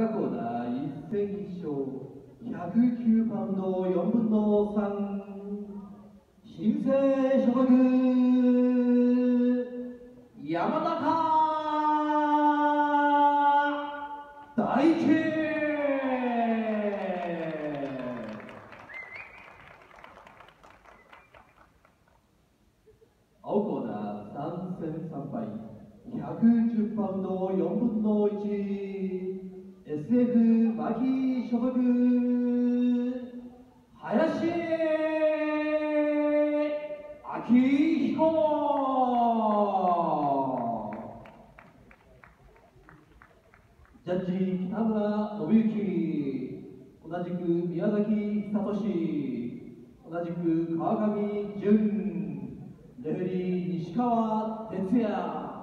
赤コーナー一戦一勝109パウンド4分の3新生所属山中大輝青コーナー3戦3敗110パウンド4分の1所属林明彦ジャッジ北村信之同じく宮崎聡同じく川上淳レフェリー西川哲也